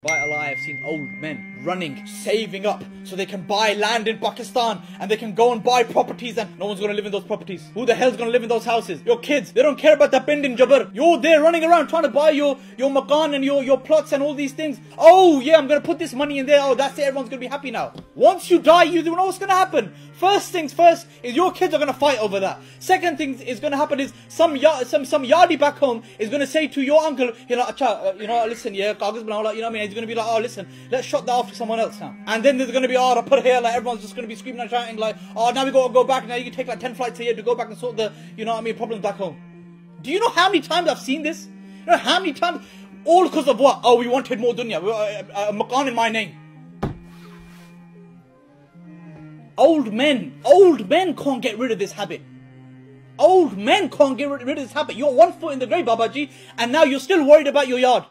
Quite lie, I've seen old men running, saving up so they can buy land in Pakistan and they can go and buy properties and no one's gonna live in those properties. Who the hell's gonna live in those houses? Your kids, they don't care about the pind in Jabbar. You're there running around trying to buy your, your makan and your, your plots and all these things. Oh yeah, I'm gonna put this money in there. Oh, that's it, everyone's gonna be happy now. Once you die, you don't know what's gonna happen. First things first is your kids are gonna fight over that. Second thing is gonna happen is some ya- some some yardie back home is gonna say to your uncle, you know, uh, you know, listen, yeah, you know what I mean? He's gonna be like, oh, listen, let's shut that off to someone else now. And then there's gonna be, oh, put here, like everyone's just gonna be screaming and shouting, like, oh, now we gotta go back. Now you can take like ten flights a year to go back and sort the, you know what I mean, problems back home. Do you know how many times I've seen this? You know how many times? All because of what? Oh, we wanted more dunya. Uh, uh, makan in my name. Old men, old men can't get rid of this habit. Old men can't get rid of this habit. You're one foot in the grave, Babaji, and now you're still worried about your yard.